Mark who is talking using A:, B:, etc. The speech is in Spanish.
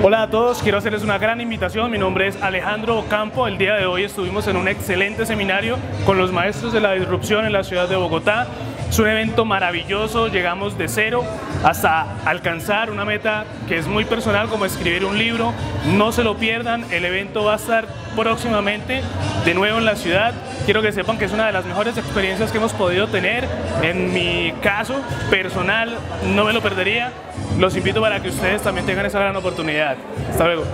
A: Hola a todos, quiero hacerles una gran invitación. Mi nombre es Alejandro Ocampo. El día de hoy estuvimos en un excelente seminario con los maestros de la disrupción en la ciudad de Bogotá. Es un evento maravilloso, llegamos de cero hasta alcanzar una meta que es muy personal como escribir un libro. No se lo pierdan, el evento va a estar próximamente de nuevo en la ciudad. Quiero que sepan que es una de las mejores experiencias que hemos podido tener. En mi caso personal no me lo perdería. Los invito para que ustedes también tengan esa gran oportunidad. Hasta luego.